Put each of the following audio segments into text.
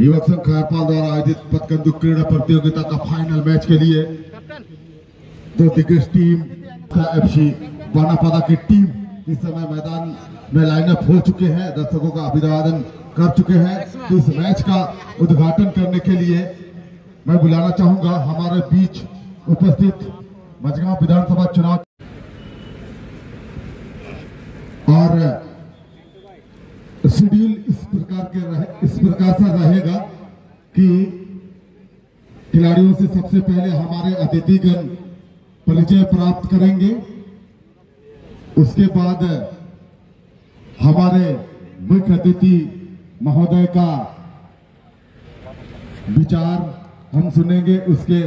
युवक संघ खारपाल द्वारा आयोजित पतकंदू क्रीड़ा प्रतियोगिता का फाइनल मैच के लिए दो दिग्गज टीम एफसी बानापादा की टीम इस समय मैदान में लाइनअप हो चुके हैं। दर्शकों का अभिवादन कर चुके हैं। तो इस मैच का उद्घाटन करने के लिए मैं बुलाना चाहूँगा। हमारे बीच उपस्थित मजगांव विधानसभा चुनाव और प्रकार के रहे, इस प्रकार से रहेगा कि खिलाड़ियों से सबसे पहले हमारे अतिथिगण परिचय प्राप्त करेंगे। उसके बाद हमारे मुख्य अतिथि महोदय का विचार हम सुनेंगे। उसके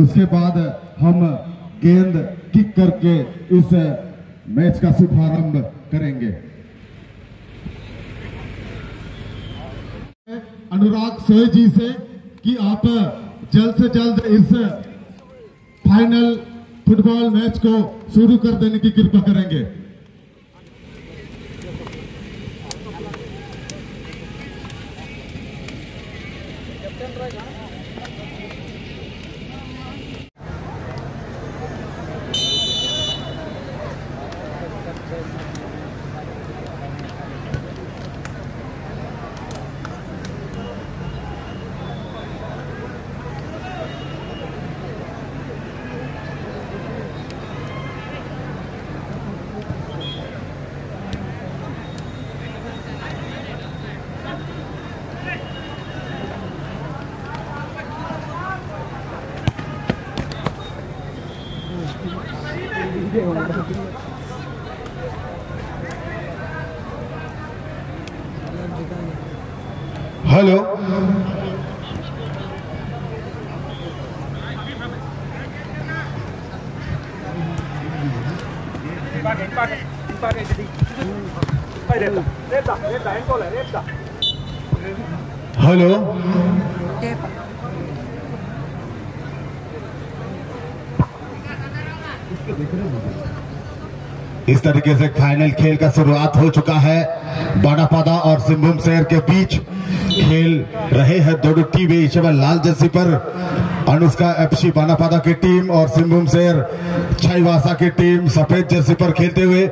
उसके बाद हम गेंद किक करके इस मैच का शुभारंभ करेंगे। अनुराग सोय जी से कि आप जल्द से जल्द इस फाइनल फुटबॉल मैच को शुरू कर देने की कृपा करेंगे। Reta. हेलो इस तरीके से फाइनल खेल का शुरुआत हो चुका है बाडापादा और सिंभूम शहर के बीच खेल रहे हैं दोनों टीम समय लाल जर्सी पर, अनुष्का एफसी बानापादा की टीम और सिंभूम शहर छाईवासा की टीम सफ़ेद जर्सी पर खेलते हुए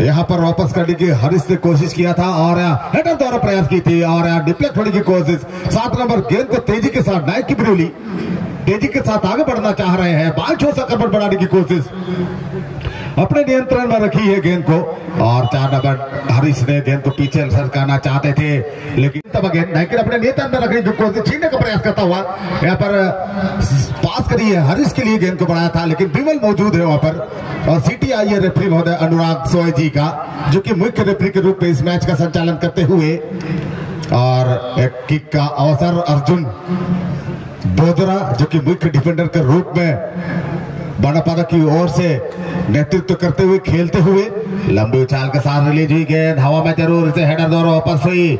यहाँ पर वापस करने की हरीश ने कोशिश किया था और हेडर द्वारा प्रयास की थी और डिप्लेक्ट होने की कोशिश। सात नंबर गेंद को तेज़ी के साथ नायक की बिरोली। तेज़ी के साथ आगे बढ़ना चाह रहे हैं, बाल छोड़ सककर बढ़ाने की कोशिश। अपने नियंत्रण में रखी है गेंद को। और चार नंबर हरीश ने गेंद को पीछे सरकाना चाहते थे, लेकिन तब गेंद अपने नियंत्रण में की कोशिश छीनने का प्रयास करता हुआ। यहाँ पर, पास करी है हरीश के लिए गेंद को बढ़ाया था, लेकिन विमल मौजूद है वहाँ पर। और सीटी आई है रेफरी महोदय अनुराग सोय जी का, जो कि मुख्य रेफरी के रूप में इस मैच का संचालन करते हुए। और एक किक का अवसर अर्जुन बोधरा, जो कि मुख्य डिफेंडर के रूप में बानापादा की ओर से नेतृत्व करते हुए, खेलते हुए। लंबी उछाल के साथ रिलीज़ हुई गेंद हवा में ज़रूर इसे हेडर द्वारा वापस हुई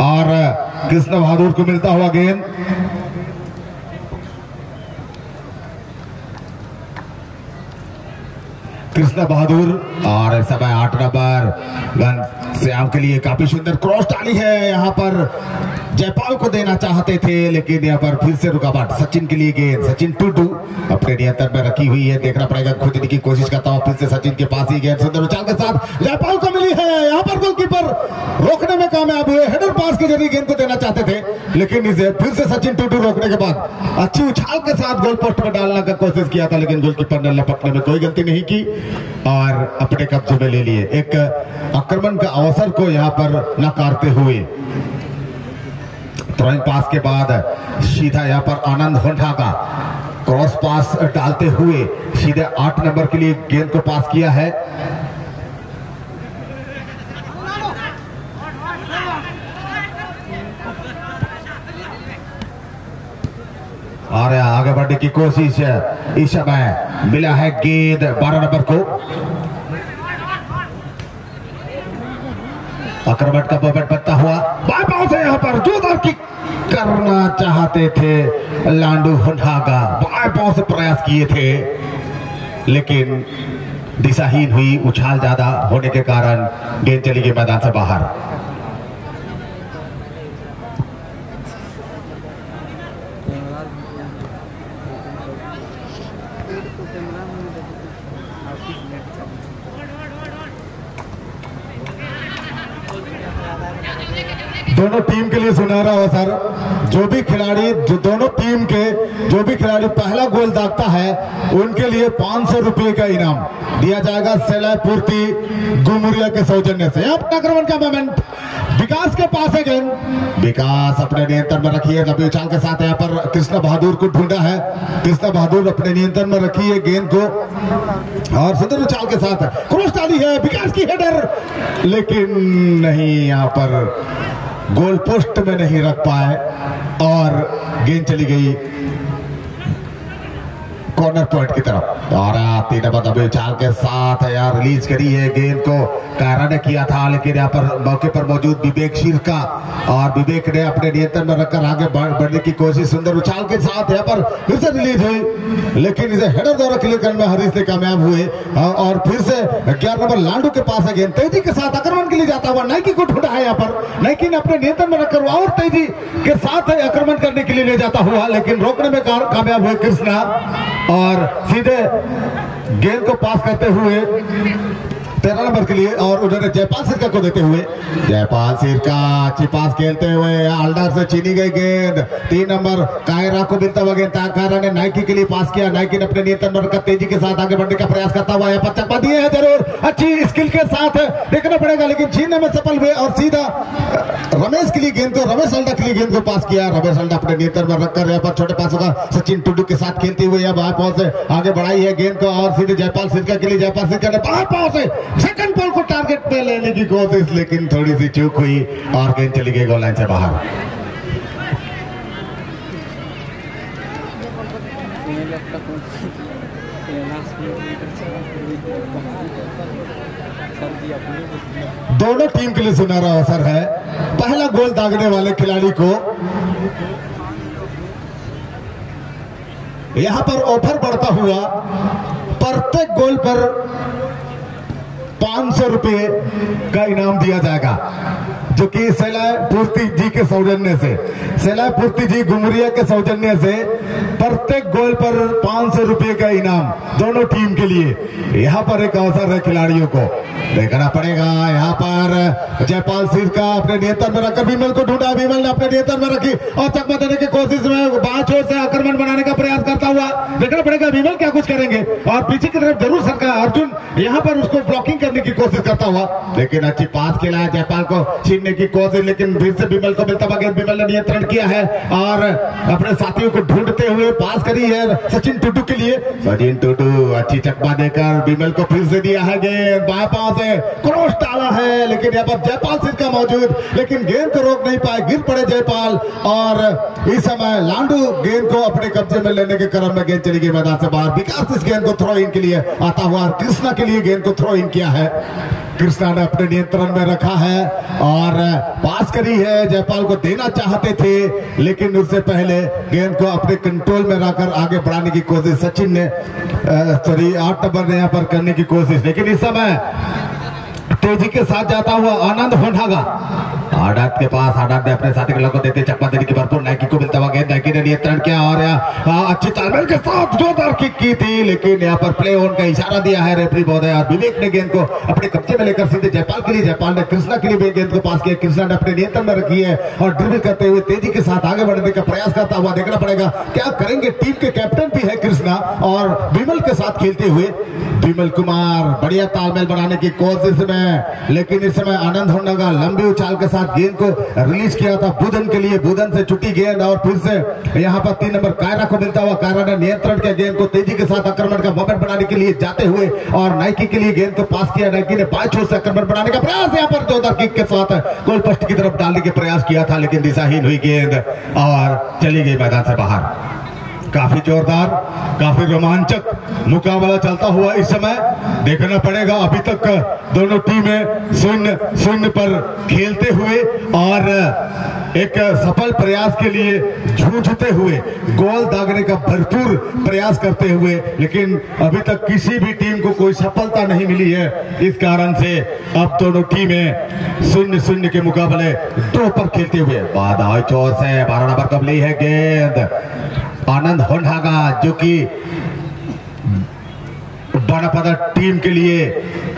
और, कृष्ण बहादुर को मिलता हुआ गेंद। कृष्ण बहादुर, और इस समय आठ नंबर। श्याम के लिए काफ़ी सुंदर क्रॉस डाली है, यहाँ पर। जयपाल को देना चाहते थे, लेकिन यहाँ पर फिर से रुकावट। सचिन के लिए गेंद, सचिन टूटू। अपने नियंत्रण में रखी हुई है, देखना पड़ेगा खुदने की कोशिश करता हूँ, फिर से सचिन के पास ही गेंद। सुंदर उछाल के साथ जयपाल को मिली है, यहाँ पर गोलकीपर रोकने में कामयाब हुए हेडर पास के ज़रिए गेंद को देना चाहते थे, लेकिन इसे फिर से सचिन टूटू रोकने के बाद। अच्छी उछाल के साथ गोल पोस्ट में डालने का कोशिश किया था, लेकिन गोलकीपर ने लपकने में कोई गलती नहीं की, और अपने कब्जे में ले लिए। एक आक्रमण का अवसर को यहाँ पर नकारते हुए थ्रोइंग पास के बाद सीधा यहाँ पर आनंद होंठा का क्रॉस पास डालते हुए सीधे आठ नंबर के लिए गेंद को पास किया है। और आगे बढ़ने की कोशिश। इस समय मिला है गेंद बारह नंबर को। आक्रमण का मोमेंट बनता हुआ बाय पाँव से यहाँ पर जोरदार किक करना चाहते थे लांडू हुंडागा। बाय पाव से प्रयास किए थे, लेकिन दिशाहीन हुई, उछाल ज़्यादा होने के कारण गेंद चली गई मैदान से बाहर दोनों टीम के लिए सुनहरा सर। जो भी खिलाड़ी, जो दोनों टीम के, जो भी खिलाड़ी पहला गोल दागता है, उनके लिए पाँच सौ रुपए का इनाम दिया जाएगा सेला पूर्ति गुमरिया के सौजन्य से। आक्रमण का मोमेंट विकास के पास है गेंद। विकास अपने नियंत्रण में रखी है लंबी उछाल के साथ यहाँ पर कृष्णा बहादुर को ढूंढा है। कृष्णा बहादुर अपने नियंत्रण में रखी है गेंद को। और सुंदर उछाल के साथ क्रॉस डाली है, विकास की हेडर लेकिन नहीं, यहाँ पर गोल पोस्ट में नहीं रख पाए और गेंद चली गई कॉर्नर पॉइंट की तरफ़। और तीन नंबर दबे चाल के साथ यार रिलीज़ करी है गेंद को। कायरा ने किया था लेकिन यहाँ पर मौके पर मौजूद विवेक शीर का। और विवेक ने अपने नियंत्रण में रखकर आगे बढ़, बढ़ने की कोशिश सुंदर उछाल के साथ यहाँ पर फिर से रिलीज़ हुई। लेकिन इसे हेडर द्वारा क्लियर करने में हरीश ने कामयाब हुए। और फिर से ग्यारह नंबर लांडू के पास है गेंद। तेज़ी के साथ आक्रमण के लिए जाता हुआ नाइकी को ढूंढा है यहाँ पर। नाइकी ने अपने नियंत्रण में रखकर और तेज़ी के साथ आक्रमण करने के लिए ले जाता हुआ लेकिन रोकने में कामयाब हुए कृष्णा। और सीधे गेंद को पास करते हुए तेरह नंबर के लिए और उन्होंने जयपाल सिरका को देते हुए, जयपाल सिरका, अच्छी पास खेलते हुए अल्डर से छीनी गई गेंद। तीन नंबर, कायरा को मिलता हुआ गेंद कायरा ने नाइकी के लिए पास किया। नाइकी ने अपने नियंत्रण में तेज़ी के साथ आगे बढ़ने का प्रयास करता हुआ यहाँ पर चक्का दिए है ज़रूर। अच्छी स्किल के साथ देखना पड़ेगा, लेकिन छीनने में सफल हुए और सीधा रमेश के लिए गेंद को, रमेश अल्डा के लिए गेंद को पास किया। रमेश अल्डा अपने नियंत्रण में रखकर यहाँ पर छोटे पासों का सचिन टुडू के साथ खेलते हुए यहाँ बाहर से आगे बढ़ाई है गेंद को और सीधे जयपाल सिरका के लिए। जयपाल सिरका ने बाहर पाव से सेकंड बॉल को टारगेट पे लेने की कोशिश, लेकिन थोड़ी सी चूक हुई और गेंद चली गई गोल लाइन से बाहर। दोनों टीम के लिए सुनहरा अवसर है। पहला गोल दागने वाले खिलाड़ी को यहाँ पर ऑफ़र बढ़ता हुआ प्रत्येक गोल पर पाँच सौ रुपए का इनाम दिया जाएगा। जो कि सैलाय पूर्ति जी के सौजन्य से सैलाय पूर्ति जी घुमरिया के सौजन्य से प्रत्येक गोल पर पाँच सौ रुपये का इनाम दोनों टीम के लिए। यहाँ पर एक अवसर है खिलाड़ियों को। देखना पड़ेगा यहाँ पर। जयपाल सिंह का अपने नियंत्रण में रखकर विमल को ढूंढा। विमल ने अपने नियंत्रण में रखी और चकमा देने की कोशिश में बाछोर से आक्रमण बनाने का प्रयास करता हुआ देखना पड़ेगा विमल क्या कुछ करेंगे। और पीछे की तरफ़ ज़रूर सरकार, अर्जुन यहाँ पर उसको ब्लॉकिंग करने की कोशिश करता हुआ। लेकिन अच्छी पास खेला जयपाल को। छीनने की कोशिश, लेकिन फिर से विमल को मिलता हुआ विमल ने नियंत्रण किया है और अपने साथियों को ढूंढते हुए पास करी है सचिन टुडू के लिए। सचिन टुडू, अच्छी चकमा देकर विमल को फिर से दिया है गेंद, बाएँ पास से। क्रॉस डाला है, लेकिन यहाँ पर जयपाल सिंह का मौजूद, लेकिन गेंद को रोक नहीं पाए, गिर पड़े जयपाल। और इस समय लांडू गेंद को अपने कब्जे में लेने के क्रम में गेंद चली गई मैदान से बाहर। विकास इस गेंद को थ्रो इन के लिए आता हुआ कृष्णा के लिए गेंद को थ्रो इन किया है। कृष्णा ने अपने नियंत्रण में रखा है और पास करी है, जयपाल को देना चाहते थे, लेकिन उससे पहले गेंद को अपने कंट्रोल में रखकर आगे बढ़ाने की कोशिश, सचिन ने सॉरी आठ नंबर ने यहाँ पर करने की कोशिश, लेकिन इस समय तेज़ी के साथ जाता हुआ आनंद होंडागा आडात के पास आडात ने अपने साथी को देते चकमा देने की भरपूर नाइकी को मिलता हुआ गेंद नाइकी ने नियंत्रण किया और अच्छी तालमेल के साथ जोरदार किक की थी, लेकिन यहाँ पर प्ले ऑन का इशारा दिया है रेफरी महोदय। और विवेक ने गेंद को अपने कब्जे में लेकर सीधे जयपाल के लिए, जयपाल ने कृष्णा के लिए गेंद को पास किया। कृष्णा ने अपने नियंत्रण में रखी है और ड्रिबल करते हुए तेज़ी के साथ आगे बढ़ने का प्रयास करता हुआ देखना पड़ेगा। क्या करेंगे? टीम के कैप्टन भी है कृष्णा और विमल के साथ खेलते हुए विमल कुमार बढ़िया तालमेल बनाने की कोशिश में, लेकिन इस समय आनंद होंडा का लंबी उछाल के साथ गेंद को रिलीज़ किया था बुधन के लिए। बुधन से छुट्टी गेंद और फिर से यहाँ पर तीन नंबर कायरा को मिलता हुआ, कायरा ने नियंत्रण किया गेंद को तेज़ी के साथ आक्रमण का मोमेंट बनाने के लिए जाते हुए और नाइकी के लिए गेंद को पास किया। नाइकी ने पाँच छोर से आक्रमण बनाने का प्रयास यहाँ पर जोरदार किक के साथ गोल पोस्ट की तरफ़ डालने का प्रयास किया था, लेकिन दिशाहीन हुई गेंद और चली गई मैदान से बाहर। काफ़ी जोरदार, काफ़ी रोमांचक मुकाबला चलता हुआ इस समय देखना पड़ेगा। अभी तक दोनों टीमें शून्य शून्य पर खेलते हुए और एक सफल प्रयास के लिए जूझते हुए, गोल दागने का भरपूर प्रयास करते हुए, लेकिन अभी तक किसी भी टीम को कोई सफलता नहीं मिली है। इस कारण से अब दोनों टीमें शून्य शून्य के मुकाबले दो पर खेलते हुए। बाधा चोर से बारह नंबर कब ली है गेंद। आनंद होंडागा जो कि बानापदा टीम के लिए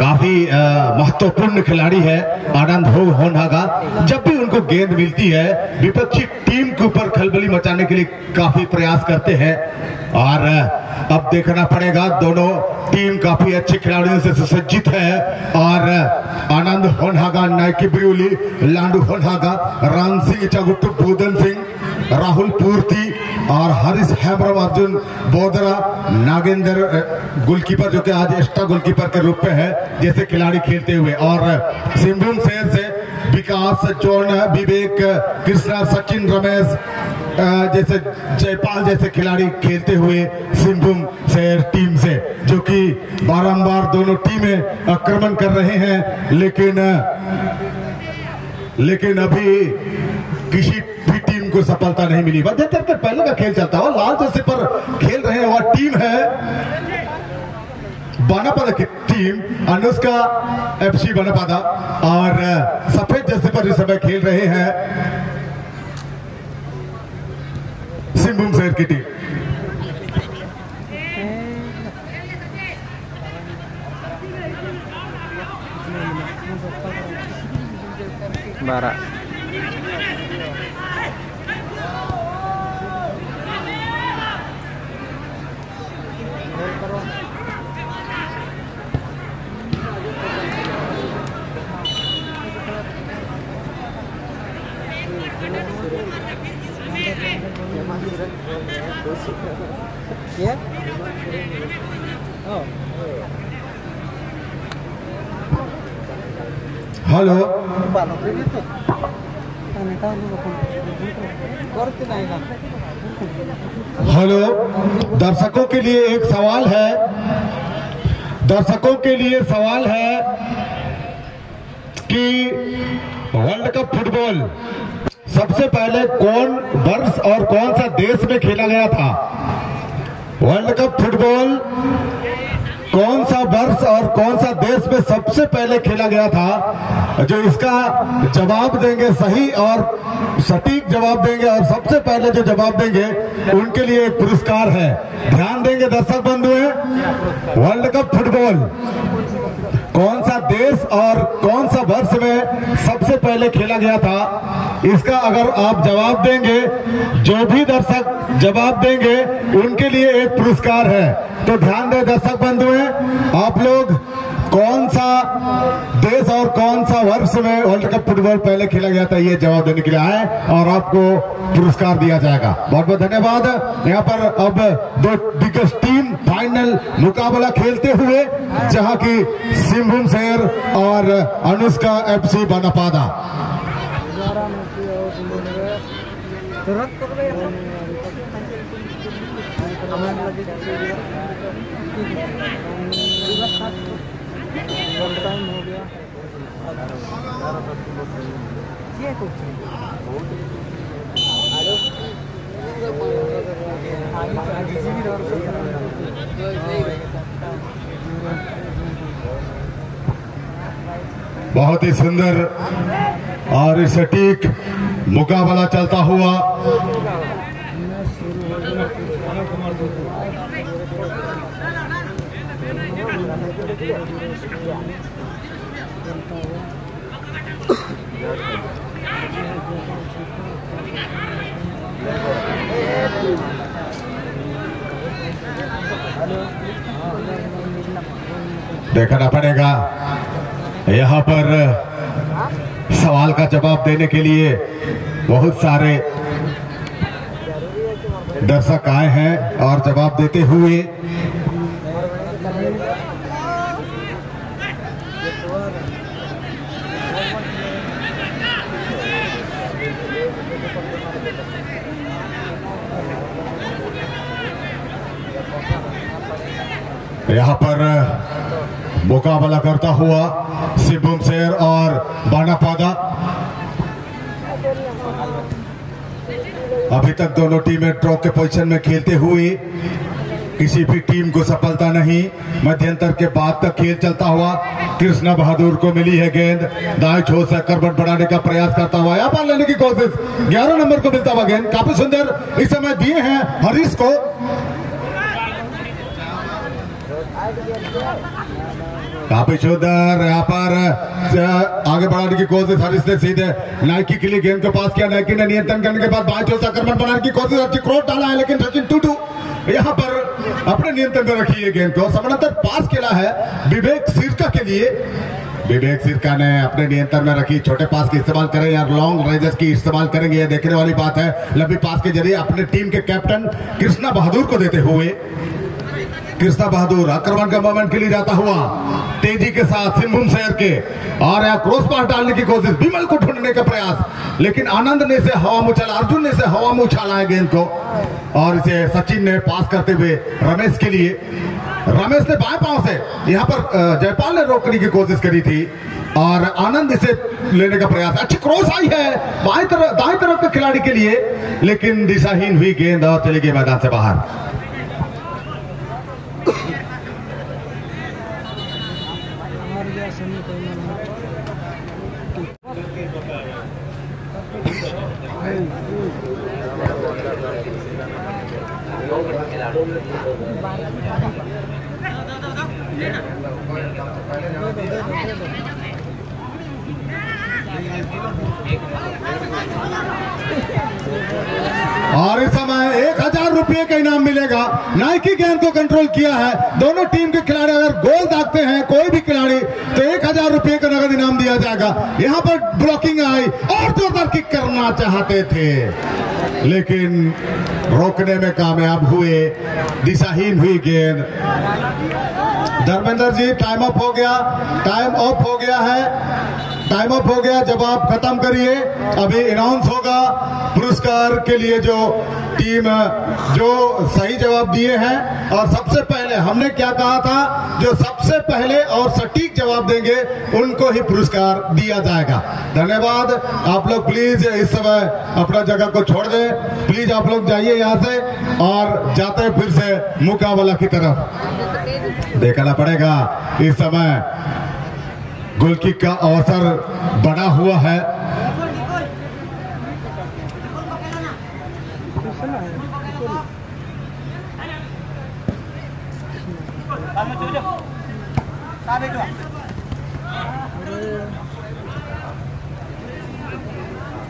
काफ़ी महत्वपूर्ण खिलाड़ी है। आनंद हो होंडागा जब भी उनको गेंद मिलती है, विपक्षी टीम के ऊपर खलबली मचाने के लिए काफ़ी प्रयास करते हैं। और, अब देखना पड़ेगा, दोनों टीम काफ़ी अच्छे खिलाड़ियों से सुसज्जित है। और, आनंद होंडागा नायकी ब्रियोली लांडू होंडागा राम सिंह चगुट्टू, बूदन सिंह, राहुल पूर्ति और हरीश हेमरम अर्जुन बोदरा नागेंद्र गोलकीपर जो कि आज एक्स्ट्रा गोलकीपर के रूप में है, जैसे खिलाड़ी खेलते हुए। और सिंहभूम शहर से विकास जोन विवेक, कृष्णा, सचिन रमेश जैसे जयपाल जैसे खिलाड़ी खेलते हुए सिंहभूम शहर टीम से, जो कि बारंबार दोनों टीमें आक्रमण कर रहे हैं। लेकिन लेकिन अभी किसी भी टीम को सफलता नहीं मिली। वजह पहले का खेल चलता हो लाल जैसे पर खेल रहे हैं और टीम है बानापादा की टीम, अनुष्का एफसी बानापादा और सफ़ेद जैसे पर इस समय खेल रहे हैं सिंहभूम शहर की टीम। बारह। हेलो हेलो दर्शकों के लिए एक सवाल है। दर्शकों के लिए सवाल है कि वर्ल्ड कप फुटबॉल सबसे पहले कौन वर्ष और कौन सा देश में खेला गया था? वर्ल्ड कप फुटबॉल कौन सा वर्ष और कौन सा देश में सबसे पहले खेला गया था? जो इसका जवाब देंगे सही और सटीक जवाब देंगे और सबसे पहले जो जवाब देंगे, उनके लिए एक पुरस्कार है। ध्यान देंगे दर्शक बंधु वर्ल्ड कप फुटबॉल। कौन सा देश और कौन सा वर्ष में सबसे पहले खेला गया था? इसका अगर आप जवाब देंगे, जो भी दर्शक जवाब देंगे, उनके लिए एक पुरस्कार है। तो ध्यान दें, दर्शक बंधु आप लोग कौन सा देश और कौन सा वर्ष में वर्ल्ड कप फुटबॉल पहले खेला गया था, ये जवाब देने के लिए आए और आपको पुरस्कार दिया जाएगा। बहुत बहुत धन्यवाद। यहाँ पर अब दो दिग्गज टीम फाइनल मुकाबला खेलते हुए, जहाँ की सिंहभूम शहर और अनुष्का एफसी बनापादा। बहुत ही सुंदर और सटीक मुकाबला चलता हुआ देखना पड़ेगा। यहाँ पर सवाल का जवाब देने के लिए बहुत सारे दर्शक आए हैं और जवाब देते हुए यहाँ पर मुकाबला करता हुआ सिबुम शेर और बानापादा। अभी तक दोनों टीमें ड्रॉ के पोजीशन में खेलते हुए किसी भी टीम को सफलता नहीं, मध्यंतर के बाद तक खेल चलता हुआ कृष्णा बहादुर को मिली है गेंद। दाएँ छोर से करबट बढ़ाने का प्रयास करता हुआ यहाँ पर लेने की कोशिश। 11 नंबर को मिलता हुआ गेंद। काफ़ी सुंदर इस समय दिए हैं हरीश को। सुंदर यहाँ पर आगे बढ़ाने की कोशिश हरीश ने सीधे नाइकी के लिए गेंद को पास किया नाइकी ने नियंत्रण करने के बाद बाएँ से आक्रमण बनाने की कोशिश अच्छी क्रॉस डाला है लेकिन सचिन टूटू यहाँ पर अपने नियंत्रण में रखी है गेंद को समानांतर पास खेला है विवेक सिरका के लिए विवेक सिरका ने अपने नियंत्रण में रखी छोटे पास की इस्तेमाल करें या लॉन्ग रेंजर्स की इस्तेमाल करेंगे ये देखने वाली बात है लंबी पास के ज़रिए अपने टीम के कैप्टन कृष्णा बहादुर को देते हुए कृष्णा बहादुर, आक्रमण का मोमेंट के लिए जाता हुआ, तेज़ी के साथ सिंहभूम शहर के और यहाँ क्रॉस पार डालने की कोशिश विमल को ढूँढने का प्रयास, लेकिन आनंद ने से हवा में उछाला अर्जुन ने से हवा में उछाला है गेंद को, और इसे सचिन ने पास करते हुए रमेश के लिए, रमेश ने बाएँ पाँव से, यहाँ पर जयपाल ने रोकने की कोशिश करी थी, और आनंद इसे लेने का प्रयास, अच्छी क्रॉस आई है, बाएँ तरफ़, दाएँ तरफ़ के खिलाड़ी के लिए, लेकिन दिशाहीन हुई गेंद और चली गई मैदान से बाहर। और इस समय एक हज़ार रुपये का इनाम मिलेगा नाइकी गेंद को कंट्रोल किया है। दोनों टीम के खिलाड़ी अगर गोल दागते हैं, कोई भी खिलाड़ी तो एक हज़ार रुपये का नगद इनाम दिया जाएगा। यहाँ पर ब्लॉकिंग आई और जोरदार किक करना चाहते थे। लेकिन रोकने में कामयाब हुए, दिशाहीन हुई गेंद। धर्मेंद्र जी टाइम अप हो गया। टाइम ऑफ़ हो गया है। टाइम अप हो गया जवाब खत्म करिए, अभी अनाउंस होगा पुरस्कार के लिए जो टीम जो सही जवाब दिए हैं। और सबसे पहले, हमने क्या कहा था? जो सबसे पहले और सटीक जवाब देंगे, उनको ही पुरस्कार दिया जाएगा। धन्यवाद। आप लोग प्लीज़ इस समय अपना जगह को छोड़ दें। प्लीज़ आप लोग जाइए यहाँ से और जाते फिर से मुकाबला की तरफ़। देखना पड़ेगा। इस समय गोलकिक का अवसर बना हुआ है।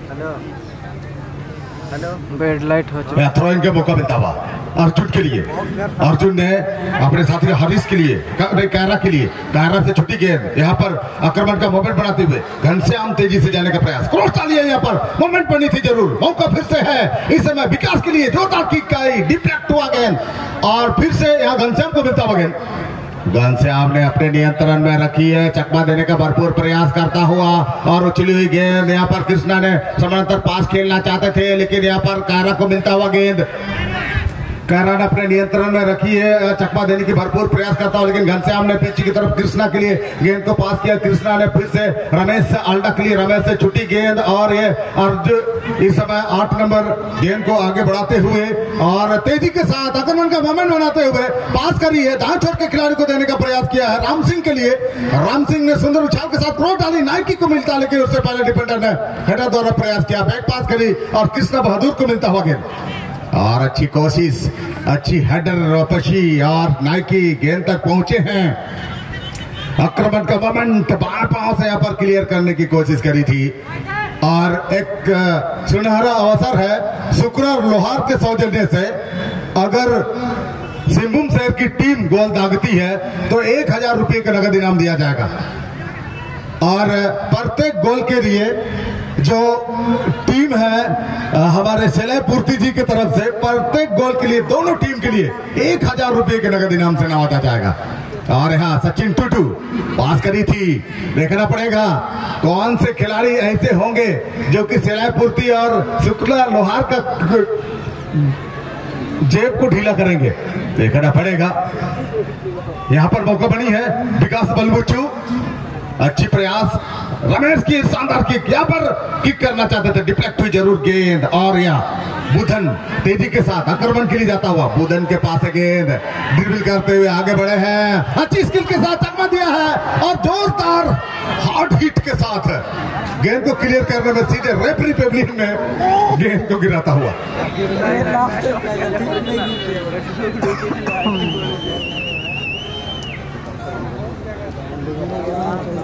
हेलो हेलो बेड लाइट हो चुका थ्रोइंग के मौका मिलता हुआ अर्जुन के लिए। अर्जुन ने अपने साथी हरीश के लिए कायरा के लिए, कायरा से छुट्टी गेंद यहाँ पर आक्रमण का मोमेंट बनाते हुए घनश्याम तेज़ी से जाने का प्रयास। क्रॉस डाली है यहाँ पर मोमेंट बनी थी ज़रूर। मौका फिर से है। इस समय विकास के लिए जोरदार किक का डिफ्लेक्ट हुआ गेंद और फिर से यहाँ घनश्याम को मिलता हुआ गेंद घनश्याम ने अपने नियंत्रण में रखी है। चकमा देने का भरपूर प्रयास करता हुआ और उछली हुई गेंद। यहाँ पर कृष्णा ने समानांतर पास खेलना चाहते थे, लेकिन यहाँ पर कायरा को मिलता हुआ गेंद। कैरान अपने नियंत्रण में रखी है चकमा देने की भरपूर प्रयास करता हूँ, लेकिन घनश्याम ने पीछे की तरफ़ कृष्णा के लिए गेंद को पास किया। कृष्णा ने फिर से रमेश से अल्डा के लिए रमेश से छुट्टी गेंद, और ये अर्जुन इस समय आठ नंबर गेंद को आगे बढ़ाते हुए और तेज़ी के साथ आक्रमण का मोमेंट बनाते हुए पास करी है। दाएँ छोर के खिलाड़ी को देने का प्रयास किया है राम सिंह के लिए। राम सिंह ने सुंदर उछाल के साथ क्रॉस डाली, नाइकी को मिलता, लेकिन उससे पहले डिफेंडर ने हेडर द्वारा प्रयास किया बैक पास करी और कृष्णा बहादुर को मिलता हुआ गेंद। और अच्छी कोशिश, अच्छी हेडर रोपशी और नाइकी गेंद तक पहुँचे हैं। आक्रमण का मोमेंट बार पाँव से यहाँ पर क्लियर करने की कोशिश करी थी। और एक सुनहरा अवसर है, शुक्र लोहार के सौजन्य से। अगर सिंहभूम शहर की टीम गोल दागती है तो एक हज़ार रुपये का नगद इनाम दिया जाएगा। और प्रत्येक गोल के लिए जो टीम है हमारे सिलाई पूर्ति जी की तरफ़ से प्रत्येक गोल के लिए, दोनों टीम के लिए एक हज़ार रुपये के नगद इनाम से नवाजा जाएगा। और यहाँ सचिन टुटू, पास करी थी, देखना पड़ेगा कौन से खिलाड़ी ऐसे होंगे जो कि सिलाई पूर्ति और शुक्ला लोहार का जेब को ढीला करेंगे। देखना पड़ेगा। यहाँ पर मौका बनी है विकास बलबुच्चू अच्छी प्रयास रमेश की शानदार किक यहाँ पर किक करना चाहते थे। डिफ्लेक्ट हुई ज़रूर गेंद। और यहाँ बुधन तेज़ी के साथ आक्रमण के लिए जाता हुआ बुधन के पास है गेंद। ड्रिबल करते हुए आगे बढ़े हैं। अच्छी स्किल के साथ चकमा दिया है। और जोरदार हार्ड हिट के साथ गेंद को क्लियर करने में सीधे रेफरी पेबलिन में गेंद को गिराता हुआ।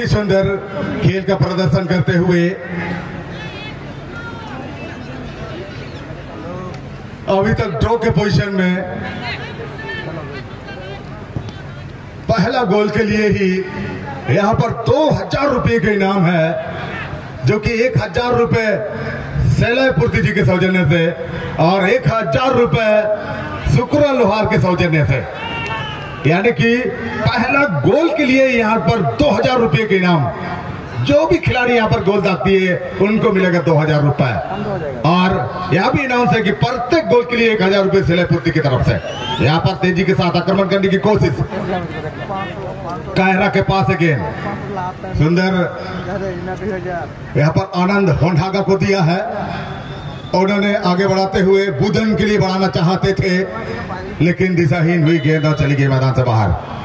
ही सुंदर खेल का प्रदर्शन करते हुए। अभी तक ड्रॉ के पोजीशन में पहला गोल के लिए ही यहाँ पर दो हज़ार रुपये का इनाम है, जो कि एक हज़ार रुपये सैलय पूर्ति जी के सौजन्य से और एक हज़ार रुपये शुक्र लोहार के सौजन्य से। यानी कि पहला गोल के लिए यहाँ पर दो हज़ार रुपये के इनाम। जो भी खिलाड़ी यहाँ पर गोल दागती है, उनको मिलेगा दो हज़ार रुपए और यहाँ भी अनाउंस है कि प्रत्येक गोल के लिए एक हज़ार रुपए सिलाई पूर्ति की तरफ़ से। यहाँ पर तेज़ी के साथ आक्रमण करने की कोशिश। कायरा के पास गेंद सुंदर। यहाँ पर आनंद होंडागा को दिया है। उन्होंने आगे बढ़ाते हुए बुधन के लिए बढ़ाना चाहते थे, लेकिन दिशाहीन हुई गेंद और चली गई मैदान से बाहर।